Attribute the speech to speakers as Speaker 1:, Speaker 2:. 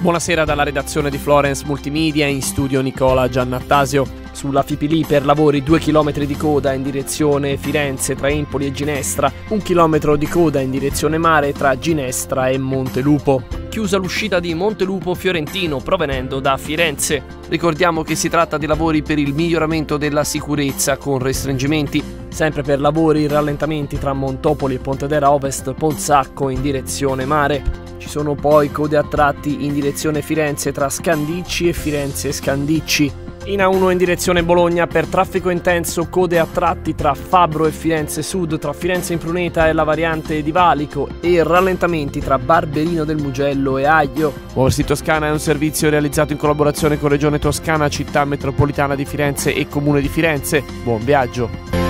Speaker 1: Buonasera dalla redazione di Florence Multimedia, in studio Nicola Giannattasio. Sulla Fipili per lavori 2 km di coda in direzione Firenze tra Empoli e Ginestra, 1 km di coda in direzione mare tra Ginestra e Montelupo. Chiusa l'uscita di Montelupo Fiorentino provenendo da Firenze. Ricordiamo che si tratta di lavori per il miglioramento della sicurezza con restringimenti. Sempre per lavori rallentamenti tra Montopoli e Pontedera Ovest Ponzacco in direzione mare. Ci sono poi code a tratti in direzione Firenze tra Scandicci e Firenze Scandicci. In A1 in direzione Bologna per traffico intenso, code a tratti tra Fabro e Firenze Sud, tra Firenze in Pruneta e la variante di Valico e rallentamenti tra Barberino del Mugello e Aglio. Orsi Toscana è un servizio realizzato in collaborazione con Regione Toscana, Città Metropolitana di Firenze e Comune di Firenze. Buon viaggio!